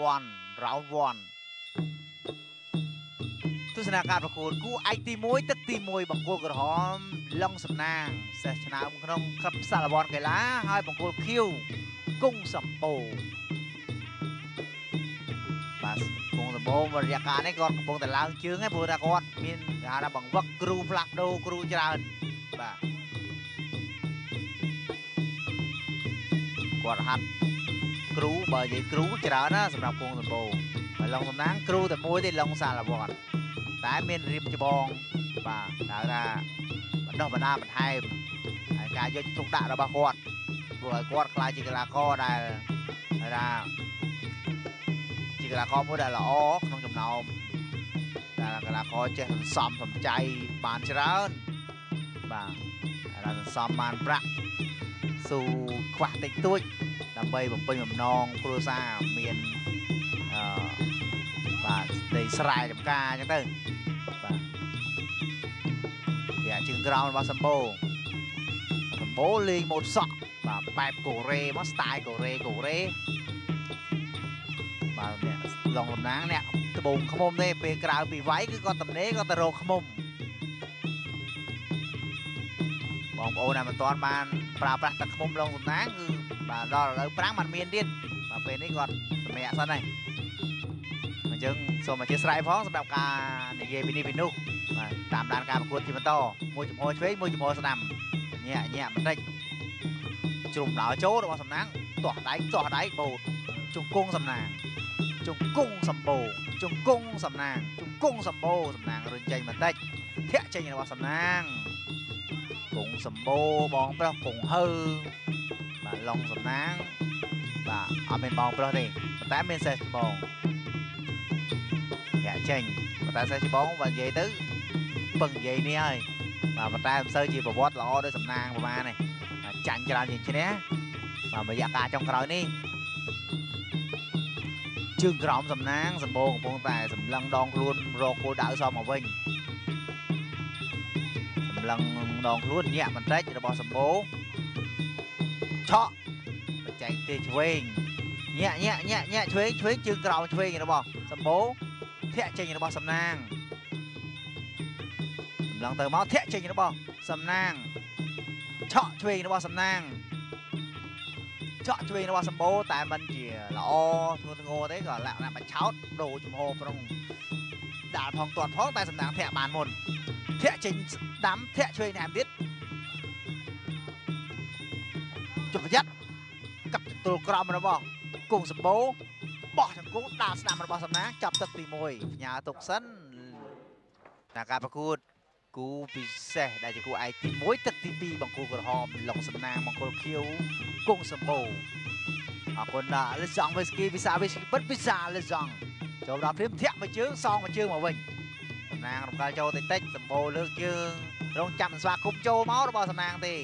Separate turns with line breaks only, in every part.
1 round 1ទស្សនាការប្រកួតគូឯកទី1ទឹកទី1បង្គោលក្រហមឡុងសំណាងសេះឆ្នើមក្នុងក្លឹបសាឡវ័នកីឡាហើយបង្គោលខៀវគង់សំបូរបាទគង់សំបូររយៈកាលនេះគាត់កំពុងតែឡើងជើងឯងព្រោះថាគាត់មានគេហៅថាបង្វឹកគ្រូផ្លាស់ប្ដូរគ្រូច្រើនបាទគាត់ហាត់ គ្រូបើនិយាយគ្រូច្រើនណាសម្រាប់គង់សម្បូរហើយឡុងសំណាងគ្រូតែមួយទេឡុងសាឡវ័នតែមានរៀបច្បងបាទហៅថាបណ្ដោះបណ្ដាបន្ថែមហើយការយកទុកដាក់របស់គាត់ព្រោះឲ្យគាត់ខ្លាចជាកីឡាករដែលហៅថាជាកីឡាករមួយដែលល្អក្នុងចំណោមដែលកីឡាករចេះសន្សំសំចៃបានច្រើនបាទហើយថាសន្សំបានប្រាក់ស៊ូខ្វះតិចតួច ដើម្បីបំពេញបំណងគ្រួសារមានអឺបាទដីស្រែចម្ការអញ្ចឹងទៅបាទជាជើងក្រោមរបស់សម្បូរសម្បូរលេងម៉ូតសក់បាទបែបកូរ៉េមកស្ទាយកូរ៉េកូរ៉េបាទអ្នកឡងតំណាងអ្នកដបងខ្មុំទេពេលក្រៅពីវាយគឺគាត់តំណេគាត់ទៅរកខ្មុំបងប្អូនដែលមិនទាន់បានប្រើប្រាស់ទឹកខ្មុំឡងតំណាងគឺ បាទដល់ឥឡូវប្រាំងมันមានទៀតបាទពេលនេះគាត់សម្រាប់សិនហើយអញ្ចឹងសូមអធិស្ឋានផងសម្រាប់ការនិយាយពីនេះពីនោះបាទតាមដានការប្រកួតជាបន្តមួយចំហឆ្វេងមួយចំហស្ដាំញាក់ញាក់បន្តិចជ្រុំដល់ចូលរបស់សំណាងទាស់ដៃទាស់ដៃបូតជង្គង់សំណាងជង្គង់សម្បូរជង្គង់សំណាងជង្គង់សម្បូរសំណាងរុញចេញបន្តិចធាក់ចេញរបស់សំណាងគង់សម្បូរបងប្រុសគង់ហើ បាទឡុងសំណាងបាទអត់មានបងប្រុសទេប៉ុន្តែមានសេះច្បងធាក់ចេញប៉ុន្តែសេះច្បងបើនិយាយទៅពឹងនិយាយនេះហើយបាទប៉ុន្តែមិនសូវជាប្រវត្តិល្អដោយសំណាងប្រហែលទេចាញ់ច្រើនជាងឈ្នះបាទរយៈកាលចុងក្រោយនេះជើងក្រោមសំណាងសម្បូរកំពុងតែសម្លឹងដងខ្លួនរកគោលដៅសមមកវិញសម្លឹងដងខ្លួនញាក់បន្តិចរបស់សម្បូរ ឆក់បច្ចេកទេសឆ្វេងញាក់ញាក់ញាក់ញាក់ឆ្វេងឆ្វេងជើងក្រោមឆ្វេងរបស់សម្បូរធាក់ចេញរបស់សំណាងសម្លឹងទៅមកធាក់ចេញរបស់សំណាងឆក់ឆ្វេងរបស់សំណាងឆក់ឆ្វេងរបស់សម្បូរតែมันជាល្អធ្ងន់ធ្ងរទេក៏លក្ខណៈបច្ឆោតដូរចំហប្រុងដាល់ផងទាត់ផងតែសំណាងធាក់បានមុនធាក់ចេញដាំធាក់ឆ្វេងណែមទៀត ជប់ប្រយ័ត្នកាប់ទល់ក្រមរបស់គង់សម្បូរបោះចង្គង់ដាល់ស្ដាំរបស់សំណាងចាប់ទឹកទី1ផ្ញើទុកសិនតាមការប្រកួតគូពិសេសដែលជាគូឯកទី1ទឹកទី2បង្គោលក្រហមឡុងសំណាងបង្គោលខៀវគង់សម្បូរអរគុណដល់លិសងវីស្គីវិសាវីស្គីបិទវិសាលិសងចូលដល់ព្រាមធាក់មួយជើងសងមួយជើងមកវិញសំណាងរំកាល់ចូលតិចតិចសម្បូរលើកជើងរងចាំស្វាគមន៍ចូលមករបស់សំណាងទេ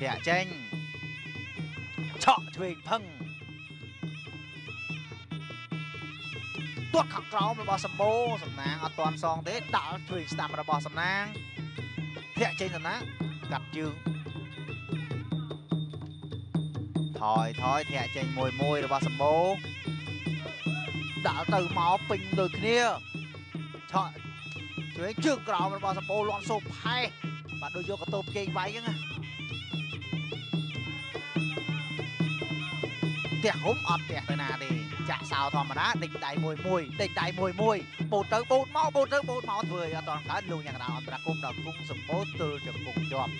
ធាក់ចេញឆក់ឆ្វេងផឹងទាត់ខាងក្រោមរបស់សម្បូរសំណាងអត់ទាន់សងទេដាក់ឆ្វេងស្ដាំរបស់សំណាងធាក់ចេញសំណាងកាត់ជើងថយថយធាក់ចេញមួយមួយរបស់សម្បូរដាក់ទៅមកពេញដូចគ្នាឆក់ឆ្វេងជើងក្រោមរបស់សម្បូរលាន់សូផែបាទដូចយកកតូបជែងវាយអញ្ចឹងណា ផ្ទះហុំអត់ផ្ទះទៅណាទេចាក់សោធម្មតាដេញដៃមួយមួយដេញដៃមួយមួយបូតទៅបូតមកបូតទៅបូតមកធ្វើឲ្យអត់តន់កើតលោកយ៉ាងណាអន្តរគុំដល់គុំសម្បូរទល់ជង្គង់ជាប់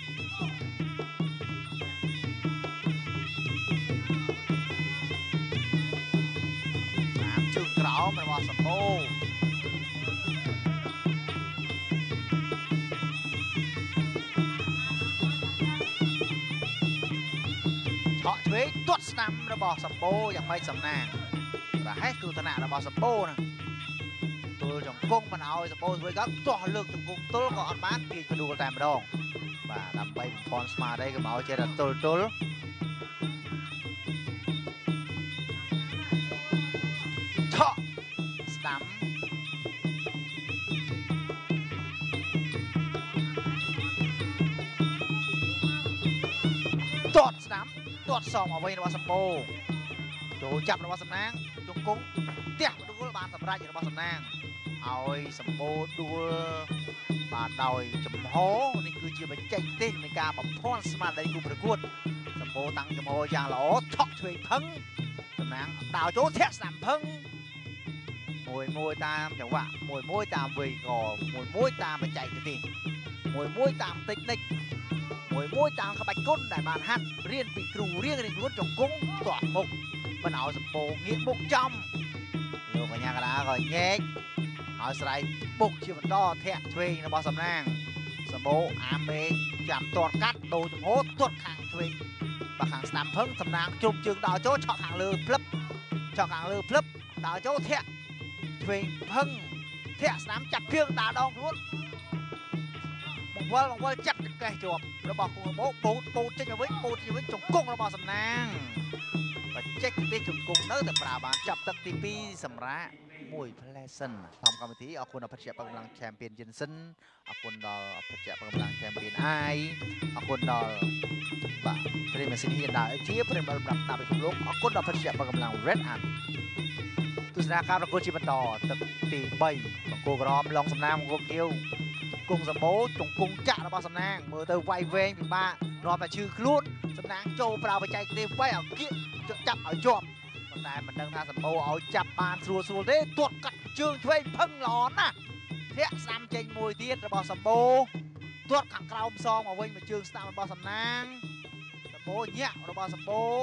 តាមជើងក្រោមរបស់សម្បូរ ឆក់ឆ្វេងទាត់ស្ដាំរបស់សម្បូរយ៉ាងម៉េចសំណាងប្រហែលគ្រោះថ្នាក់របស់សម្បូរណាទល់ចង្គង់មិនឲ្យសម្បូរធ្វើកើតទាស់លើកចង្គង់ទល់ក៏អត់បានទាញផ្ដួលតែម្ដងបាទដើម្បីបំផន់ស្មារតីកុំឲ្យចេះតែទល់ទល់ ត់ស្ដាំទាត់សងអ្វីរបស់សម្បូរចូលចាប់របស់សំណាងជង្គង់ផ្ទះដួលបានសម្រេចរបស់សំណាងឲ្យសម្បូរដួលបាទដោយចំហនេះគឺជាបច្ចេកទេសនៃការបំភាន់ស្មារតីគូប្រកួតសម្បូរតាំងចំហយ៉ាងល្អឆក់ឆ្វេងផឹងសំណាងដាវចូលធាក់ស្ដាំផឹង មួយមួយតាមចង្វាក់មួយមួយតាមវ័យកមួយមួយតាមបច្ចេកទេសមួយមួយតាមតិចនិចមួយមួយតាមក្បាច់គុណដែលបានហាត់រៀនពីគ្រូរៀងរៀនខ្លួនចង្គង់ទាត់មុខមិនឲ្យសម្ពោងាកមុខចំលោកកញ្ញាកដាក៏ញែកឲ្យស្រ័យបុកជាបន្តធាក់ឆ្វេងរបស់សំណាងសម្បូអាមេចាំទាត់កាត់ដូរចំហទាត់ខាងឆ្វេងបើខាងស្ដាំភឹងសំណាងជុំជើងដល់ចូលឆក់ខាងលើផ្លឹបឆក់ខាងលើផ្លឹបដល់ចូលធាក់ ឆ្វេងភឹងធាក់ស្ដាំចាប់ភៀងដល់ដងខ្លួនបង្វិលបង្វិលចាត់កេះជាប់របស់គូបោបោតបោតចេញមកវិញបោតចេញវិញជង្គង់របស់សំណាងបច្ចេកទេសជង្គង់នៅតែប្រើបានចាប់ទឹកទី2សម្រាប់មួយ Pleasant ធម្មកម្មវិធីអរគុណដល់បច្ចេកកម្លាំង Champion Jensen អរគុណដល់បច្ចេកកម្លាំង Champion I អរគុណដល់បាទព្រីមស៊ីនហ៊ីដាជាព្រីមសម្រាប់តាមពិភពលោកអរគុណដល់បច្ចេកកម្លាំង Red Ant ទស្សនាការប្រកួតជាបន្តទឹកទី3បង្គោលក្រមឡងសំណាងបង្គោលខៀវគង់សម្បូរជង្គង់ចាក់របស់សំណាងមើលទៅវាយវែងពិបាកនាំតែឈឺខ្លួនសំណាងចូលប្រើបច្ចេកទេសវាយឲ្យគៀកចាប់ឲ្យជាប់ប៉ុន្តែមិនដឹងថាសម្បូរឲ្យចាប់បានស្រួលស្រួលទេទាត់កាត់ជើងឆ្វេងផឹងល្អណាស់ធាក់ស្ដាំចេញមួយទៀតរបស់សម្បូរទាត់ខាងក្រោមសងមកវិញមកជើងស្ដាំរបស់សំណាងសម្បូរញាក់របស់សម្បូរ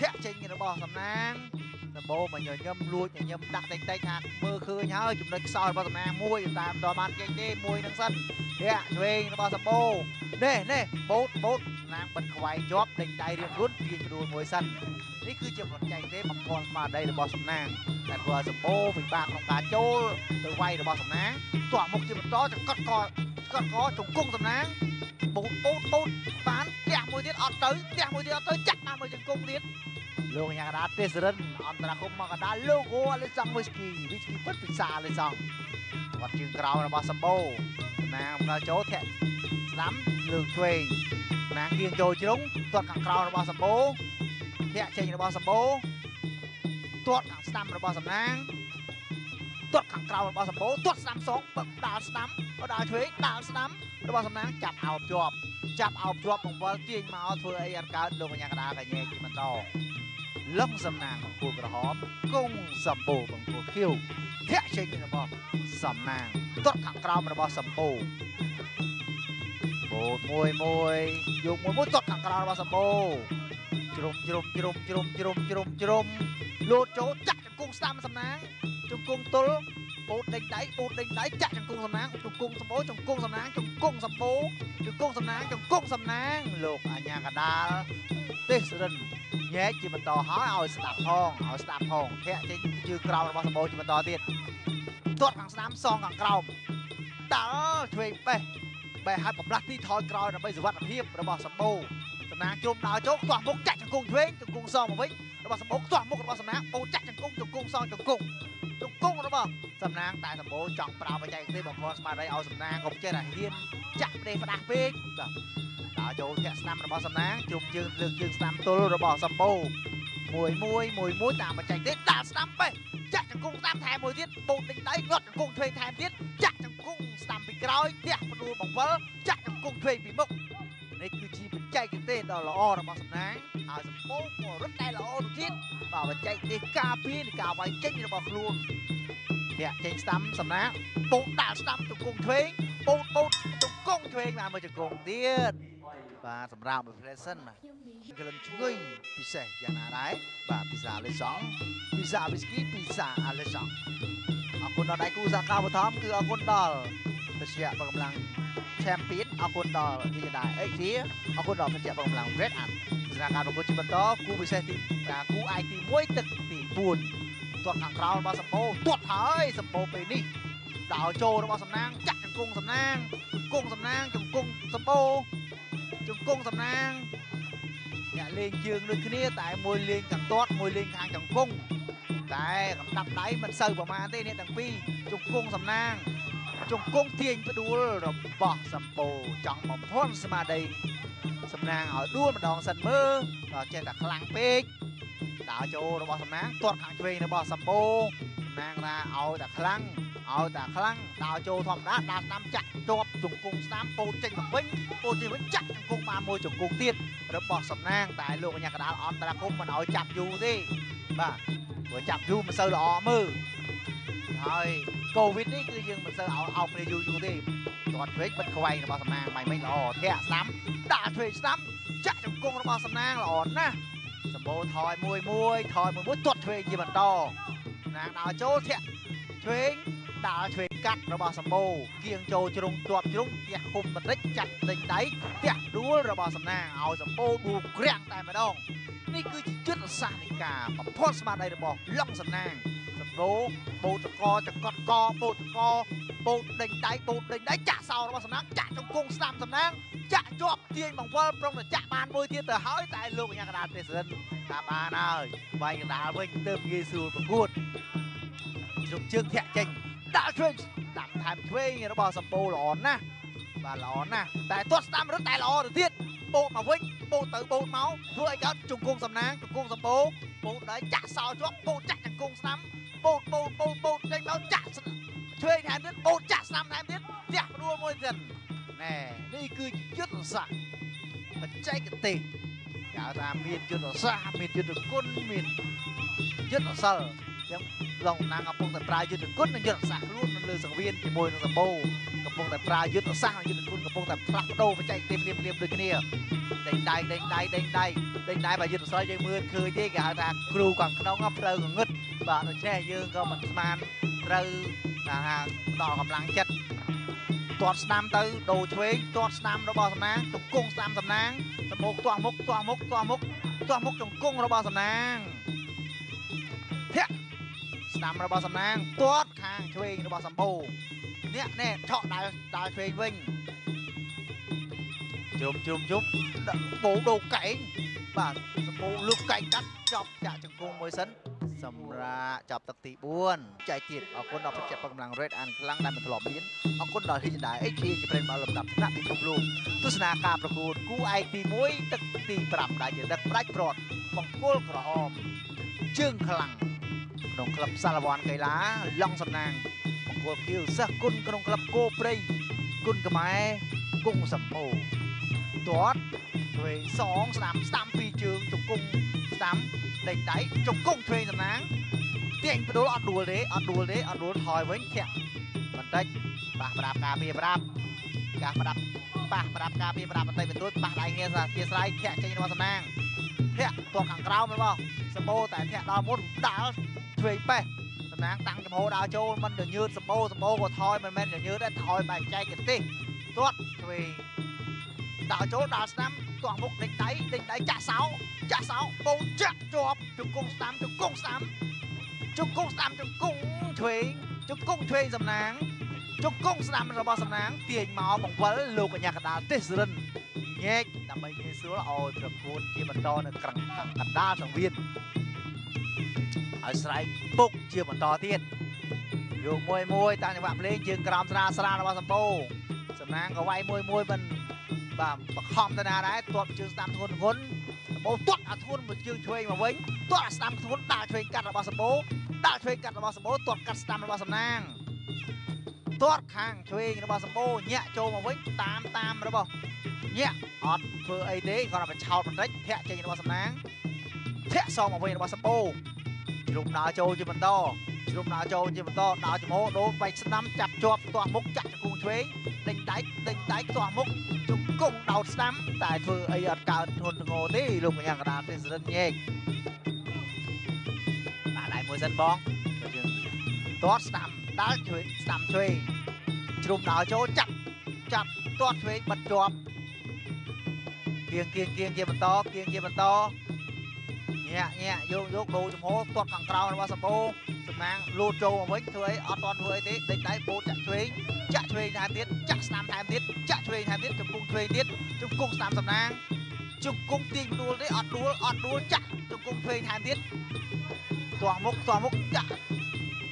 ធាក់ចេញរបស់សំណាង ដំបូងមកញញឹមលួចញញឹមដាក់តិចតិចថាមើលឃើញហើយចំណុចខ្សោយរបស់សំណាងមួយតាមតបានចេញទេមួយនឹងសិនធាក់ឆ្វេងរបស់សម្បូរនេះនេះបូតបូតណាងបិទខ្វាយជាប់ដេញដៃរៀងខ្លួនទាញក្ដួលមួយសិននេះគឺជាបច្ចេកទេសបំផន់ស្មារតីរបស់សំណាងតែធ្វើឲ្យសម្បូរពិបាកក្នុងការចូលទៅវាយរបស់សំណាងទាក់មុខជាបន្តចង្កត់កកត់កជង្គង់សំណាងបូតបូតបូតបានផ្ទះមួយទៀតអត់ទៅផ្ទះមួយទៀតអត់ទៅចាក់បានមួយជង្គង់ទៀត លោកកញ្ញាកដាទេសរិនអន្តរកម្មមកកដាលោកអូអលិសង់វីស្គីវីស្គីពិតពិសាអលិសង់គាត់ជើងក្រោមរបស់សម្បូរណាងមកចូលធាក់ស្ដាំលើកឆ្វេងណាងគៀងចូលជ្រុងទាត់ខាងក្រោមរបស់សម្បូរធាក់ចេញរបស់សម្បូរទាត់ខាងស្ដាំរបស់សំណាងទាត់ខាងក្រោមរបស់សម្បូរទាត់ស្ដាំសងបឹកដាល់ស្ដាំដល់ឆ្វេងដាល់ស្ដាំរបស់សំណាងចាប់អោបជាប់ចាប់អោបជាប់បង្វិលទាញមកធ្វើអីអត់កើតលោកកញ្ញាកដាកញែកបន្ត លឹងសំណាងបង្គោលក្រហមគង់សម្បូរបង្គោលខៀវធាក់ចេញរបស់សំណាងទាត់ខាងក្រោមរបស់សម្បូរបូតមួយមួយយកមួយមួយទាត់ខាងក្រោមរបស់សម្បូរជ្រុំជ្រុំជ្រុំជ្រុំជ្រុំជ្រុំជ្រុំលោតចូលចាក់ជង្គង់ស្ដាំសំណាងជង្គង់ទល់បូតដេញដៃបូតដេញដៃចាក់ជង្គង់សំណាងជង្គង់សម្បូរជង្គង់សំណាងជង្គង់សម្បូរជង្គង់សំណាងជង្គង់សំណាងលោកអាញាកដាលទេសរិន ញែកជាបន្តហើយឲ្យស្ដាប់ផងឲ្យស្ដាប់ផងធាក់ចេញជើងក្រោមរបស់សម្បូរជាបន្តទៀតទាត់ខាងស្ដាំសងខាងក្រោមដល់ឆ្វេងបេះបេះឲ្យបំលាស់ទីថយក្រោយដើម្បីសុវត្ថិភាពរបស់សម្បូរសំណាងជុំដើរចូលខ្ទាស់មុខចាក់ជង្គង់ឆ្វេងជង្គង់សងមកវិញរបស់សម្បូរខ្ទាស់មុខរបស់សំណាងបូចាក់ជង្គង់ជង្គង់សងជង្គង់ជង្គង់របស់សំណាងតែសម្បូរចង់ប្រើបច្ចេកទេសបំផន់ស្មារតីឲ្យសំណាងកុំចេះតែហ៊ានចាក់ផ្ដេសផ្ដាស់ពេកបាទដើរចូលធាក់ស្ដាំរបស់សំណាងជុំជើងលើកជើងស្ដាំទល់របស់សម្បូរមួយមួយមួយមួយតាមបច្ចេកទេសដាក់ស្ដាំពេកចាក់ជង្គង់ស្ដាំថែមមួយទៀតបូតដេញដៃងាត់ជង្គង់ឆ្វេងថែមទៀតចាក់ជង្គង់ស្ដាំពីក្រោយធាក់ផ្ដួលបង្វិលចាក់ជង្គង់ឆ្វេងពីមុខ ដ៏ល្អរបស់សំណាងហើយសម្បូរក៏រត់តែល្អទៅទៀតបាទបច្ចេកទេសការពារនៃការវាយចេញរបស់ខ្លួនធាក់ចេញស្ដាំសំណាងបូតដាក់ស្ដាំជង្គង់ឆ្វេងបូតបូតជង្គង់ឆ្វេងបានមួយជង្គង់ទៀតបាទសម្រាប់មួយ present បាទក្លិនឈ្ងុយពិសេសយ៉ាងណាដែរបាទពិសាលេសងពិសាវីស្គីពិសាអាលេសងអរគុណដល់ដៃគូសហការបឋមគឺអរគុណដល់ វិជ្ជាបកម្លាំង Champion អរគុណដល់ទីដា XG អរគុណដល់វិជ្ជាបកម្លាំង Red Ant សម្រាប់ការប្រកួតជាបន្តគូពិសេសទីគូ I ទី1ទឹកទី4ទាត់ខាងក្រោមរបស់សម្បូរទាត់ហើយសម្បូរពេលនេះដោចូលរបស់សំណាងចាក់ជង្គង់សំណាងជង្គង់សំណាងជង្គង់សម្បូរជង្គង់សំណាងអ្នកលេងជើងដូចគ្នាតែមួយលេងខាងទាត់មួយលេងខាងជង្គង់តែកំដាប់ដៃមិនសូវប្រមាណទេអ្នកទាំងពីរជង្គង់សំណាង ជង្គង់ទាញផ្ដួលរបស់សម្បូរចង់បំផន់ស្មារតីសំណាងឲ្យដួលម្ដងសិនមើលដល់ចេះតែខ្លាំងពេកដើរចូលរបស់សំណាងទាត់ខាងឆ្វេងរបស់សម្បូសំណាងថាឲ្យតែខ្លាំងឲ្យតែខ្លាំងដើរចូលធម្មតាដើរស្ដាំចាក់ជាប់ជង្គង់ស្ដាំពោតចេញមកវិញពោតចេញវិញចាក់ជង្គង់បានមួយជង្គង់ទៀតរបស់សំណាងតែលោកកញ្ញាកដាលអន្តរគុំមិនឲ្យចាប់យូរទេបាទព្រោះចាប់យូរមិនសូវល្អមើល ហើយកូវីដនេះគឺយើងមិនសូវឲ្យអោបគ្នាយូរយូរទេគាត់ឆ្វេងបិទខ្វែងរបស់សំណាងមិនមិនល្អធាក់ស្ដាំដាក់ឆ្វេងស្ដាំចាក់ជង្គង់របស់សំណាងល្អណាស់សម្បូរថយមួយមួយថយមួយមួយទាត់ឆ្វេងជាបន្តណាងដើរចូលធាក់ឆ្វេងដើរឆ្វេងកាត់របស់សម្បូរគៀងចូលជ្រុងជាប់ជ្រុងផ្ទះឃុំបន្តិចចាត់ដេញដៃផ្ទះដួលរបស់សំណាងឲ្យសម្បូរដួលក្រាំងតែម្ដងនេះគឺជាយុទ្ធសាស្ត្រនៃការបំផុតស្មារតីរបស់ឡុងសំណាង សម្បូរបូតកចកត់កបូតកបូតដេញដៃបូតដេញដៃចាក់សោរបស់សំណាងចាក់ជង្គង់ស្ដាំសំណាងចាក់ជាប់ទាញបង្វិលប្រុងតែចាក់បានមួយទៀតទៅហើយតែលោកកញ្ញាកដាលទេសរិនថាបានហើយវាយកដាលវិញទៅងាយស្រួលប្រកួតជ្រុំជើងធាក់ចេញដាក់ឆ្វេងដាក់ថែមឆ្វេងរបស់សម្បូរល្អណាស់បាទល្អណាស់តែទាត់ស្ដាំរឹតតែល្អទៅទៀតបូតមកវិញបូតទៅបូតមកធ្វើឲ្យកើតជង្គង់សំណាងជង្គង់សម្បូរបូតដែរចាក់សោជាប់បូតចាក់ជង្គង់ស្ដាំ បូតបូតបូតបូតចេញមកចាក់ឆ្វេងថែមទៀតបូតចាក់ស្ដាំថែមទៀតផ្ទះព្រួមួយទៀតណែនេះគឺយុទ្ធសាស្ត្របច្ចេកទេសគេថាមានយុទ្ធសាស្ត្រមានយុទ្ធគុណមានយុទ្ធសិលចឹងឡងណាងកំពុងតែប្រើយុទ្ធគុណនិងយុទ្ធសាស្ត្រខ្លួននៅលើសង្វៀនជាមួយនឹងសម្បូរកំពុងតែប្រើយុទ្ធសាស្ត្រនិងយុទ្ធគុណកំពុងតែផ្លាស់ប្ដូរបច្ចេកទេសភ្លាមភ្លាមដូចគ្នា ដេញដៃដេញដៃដេញដៃដេញដៃបើយុទ្ធសិលយើងមើលឃើញទេគេហៅថាគ្រូខាងក្នុងផ្លូវងងឹតបាទដូច្នេះយើងក៏មិនស្មានត្រូវថាដល់កម្លាំងចិត្តទាត់ស្ដាំទៅដូរឆ្វេងទាត់ស្ដាំរបស់សំណាងជង្គង់ស្ដាំសំណាងសម្បូរទាស់មុខទាស់មុខទាស់មុខទាស់មុខជង្គង់របស់សំណាងធាក់ស្ដាំរបស់សំណាងទាត់ខាងឆ្វេងរបស់សម្បូរនេះនេះឆក់ដើរដើរឆ្វេងវិញ ជុំជុំជុំដាក់បោដូរកែងបាទសម្បូរលុបកែងកាត់ចប់ចាក់ជង្គង់មួយសិនសម្រាប់ចាប់ទឹកទី4ចែកទៀតអរគុណដល់ប្រជាពលកម្លាំង Red អានខ្លាំងដែលមិនធ្លាប់មានអរគុណដល់ Hyundai HT ជាប្រេនមកលំដាប់ថ្នាក់ពិភពលោកទស្សនាការប្រកួតគូឯកទី1ទឹកទី5ដែលជាដឹកផ្ដាច់ព្រាត់បង្គោលក្រហមជើងខ្លាំងក្នុងក្លឹបសាឡវ៉ាន់កីឡាឡុងសំណាងបង្គោលខៀវសិស្សគុណក្នុងក្លឹបគោព្រៃគុណខ្មែរគង់សម្បូរ ទាត់ឆ្វេងសងស្ដាំស្ដាំពីរជើងជង្គង់ស្ដាំដេញដៃជង្គង់ឆ្វេងសំណាងទាញបដូលអត់ដួលទេអត់ដួលទេអត់ដួលថយវិញធាក់បន្តិចប៉ះប្រដាប់ការពារប្រដាប់ការប្រដាប់ប៉ះប្រដាប់ការពារប្រដាប់បន្តិចបន្តួចប៉ះដៃងារសាជាស្រ័យធាក់ចេញរបស់សំណាងធាក់ទាត់ខាងក្រោមមែនបងសម្បូរតែធាក់ដល់មុនដាល់ឆ្វេងប៉េះសំណាងតាំងចំហដើរចូលមិនញញើតសម្បូរសម្បូរក៏ថយមិនមែនញញើតទេថយបែបចែកទេសទាត់ឆ្វេង ដើរចូលដើរស្ដាំទាស់មុខដេញដៃដេញដៃចាក់សោចាក់សោបូនចាក់ជាប់ជង្គង់ស្ដាំជង្គង់ស្ដាំជង្គង់ស្ដាំជង្គង់ឆ្វេងជង្គង់ឆ្វេងសំណាងជង្គង់ស្ដាំរបស់សំណាងទាញមកបង្វិលលោកកញ្ញាកដាលទេសរិនញែកដើម្បីងាយស្រួលឲ្យប្រកួតជាបន្តនៅក្រឹងខាងកណ្ដាលសង្វៀនឲ្យស្រែកពុកជាបន្តទៀតយកមួយមួយតាមចង្វាក់ភ្លេងជើងក្រោមស្រាលស្រាលរបស់សម្បូរសំណាងក៏វាយមួយមួយមិន បាទបខំទៅណាដែរទាត់ជើងស្ដាំធ្ងន់ធ្ងន់សម្បូរទាត់អាធ្ងន់មួយជើងឆ្វេងមកវិញទាត់អាស្ដាំធ្ងន់ដាក់ឆ្វេងកាត់របស់សម្បូរដាក់ឆ្វេងកាត់របស់សម្បូរទាត់កាត់ស្ដាំរបស់សំណាងទាត់ខាងឆ្វេងរបស់សម្បូរញាក់ចូលមកវិញតាមតាមរបស់ញាក់អត់ធ្វើអីទេគាត់តែបឆោតបន្តិចធាក់ចេញរបស់សំណាងធាក់សងមកវិញរបស់សម្បូរជ្រុំដើរចូលជាបន្ត ជ្រុំដើរចូលជាបន្តដើរចំហដូរបែកស្ដាំចាប់ជាប់ទាស់មុខចាក់ជង្គង់ឆ្វេងដេញដៃដេញដៃទាស់មុខជង្គង់ដោតស្ដាំតែធ្វើអីអត់កើតធ្ងន់ធ្ងរទេលោកកញ្ញាកដាលទេសរិនញែកបាទដៃមួយសិនបងយើងទាត់ស្ដាំដើរជួយស្ដាំឆ្វេងជ្រុំដើរចូលចាប់ចាប់ទាត់ឆ្វេងបិទជាប់គៀងគៀងគៀងជាបន្តគៀងជាបន្តញាក់ញាក់យកយកដូរចំហទាត់ខាងក្រោមរបស់សម្បូរសំណាងលូតចូលមកវិញធ្វើអីអត់ទាន់ធ្វើអីទេដេញដៃបូតចាក់ឆ្វេងចាក់ឆ្វេងថែមទៀតចាក់ស្នាមថែមទៀតចាក់ឆ្វេងថែមទៀតជង្គង់ឆ្វេងទៀតជង្គង់ស្នាមសំណាងជង្គង់ទាញដួលទេអត់ដួលអត់ដួលចាក់ជង្គង់ឆ្វេងថែមទៀតទាស់មុខទាស់មុខចាក់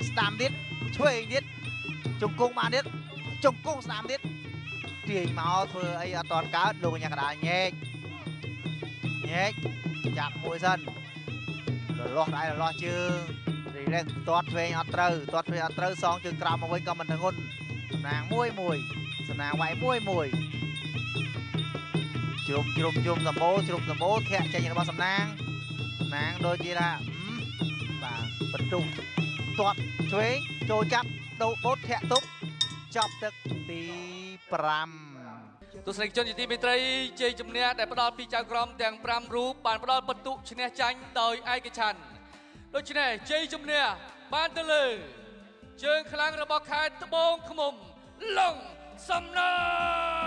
ស្នាមទៀតឆ្វេងទៀតជង្គង់បានទៀតជង្គង់ស្នាមទៀតទាញមកធ្វើអីអត់ទាន់កើតលោកកញ្ញាកដាលញែកញែកចាប់មួយសិនរលាស់ដៃរលាស់ជើង រីឡេកទាត់ឆ្វេងអត់ត្រូវទាត់ឆ្វេងអត់ត្រូវសងជើងក្រោមមកវិញក៏មិនធ្ងន់សំណាងមួយមួយសំណាងវាយមួយមួយជ្រុំជ្រុំជ្រុំសម្បូរជ្រុំសម្បូរធាក់ចេញរបស់សំណាងសំណាងដូចជាថាហឹមបាទបន្ទុកទាត់ឆ្វេងចូលចាប់ដូរបូតធាក់ទុកចប់ទឹកទី5
ទស្សនិកជនជាទីមេត្រីជ័យជំនះដែលផ្ដល់ពីចៅក្រមទាំង5រូបបានផ្ដល់បន្ទុកឈ្នះចាញ់ដោយឯកច្ឆ័ន្ទ ដូច្នេះជ័យជំនះបានទៅលើជើងខ្លាំងរបស់ខេត្តត្បូងឃ្មុំឡុងសំណាង